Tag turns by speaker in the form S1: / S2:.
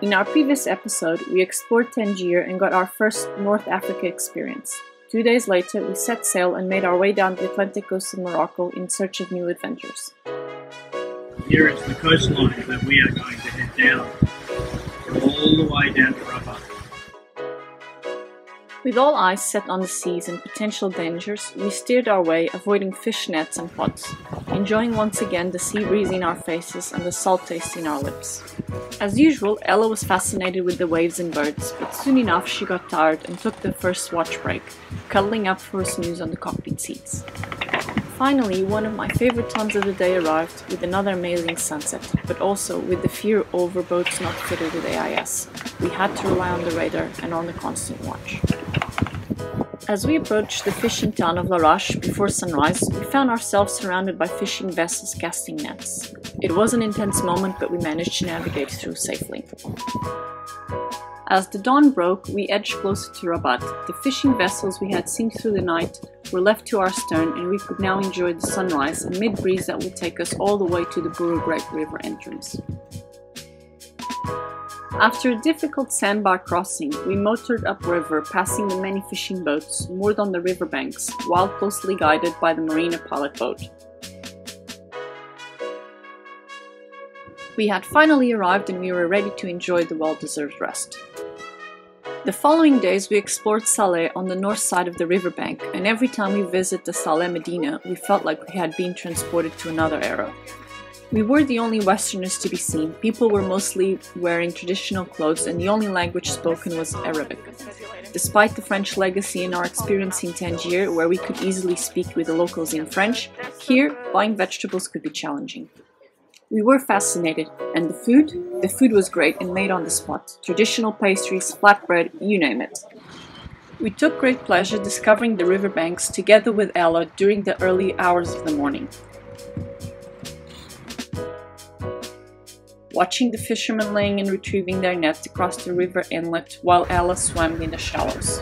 S1: In our previous episode, we explored Tangier and got our first North Africa experience. Two days later, we set sail and made our way down the Atlantic coast of Morocco in search of new adventures.
S2: Here is the coastline that we are going to head down all the way down.
S1: With all eyes set on the seas and potential dangers, we steered our way, avoiding fish nets and pods, enjoying once again the sea breeze in our faces and the salt taste in our lips. As usual, Ella was fascinated with the waves and birds, but soon enough she got tired and took the first watch break, cuddling up for a snooze on the cockpit seats. Finally, one of my favorite times of the day arrived with another amazing sunset, but also with the fear over boats not fitted with AIS. We had to rely on the radar and on the constant watch. As we approached the fishing town of Larache before sunrise, we found ourselves surrounded by fishing vessels casting nets. It was an intense moment, but we managed to navigate through safely. As the dawn broke, we edged closer to Rabat. The fishing vessels we had seen through the night were left to our stern, and we could now enjoy the sunrise and mid breeze that would take us all the way to the Bouregreg River entrance. After a difficult sandbar crossing, we motored upriver, passing the many fishing boats moored on the riverbanks, while closely guided by the Marina pilot boat. We had finally arrived and we were ready to enjoy the well deserved rest. The following days, we explored Sale on the north side of the riverbank, and every time we visited the Sale Medina, we felt like we had been transported to another era. We were the only Westerners to be seen. People were mostly wearing traditional clothes, and the only language spoken was Arabic. Despite the French legacy and our experience in Tangier, where we could easily speak with the locals in French, here buying vegetables could be challenging. We were fascinated, and the food? The food was great and made on the spot. Traditional pastries, flatbread, you name it. We took great pleasure discovering the riverbanks together with Ella during the early hours of the morning. Watching the fishermen laying and retrieving their nets across the river inlet while Ella swam in the shallows.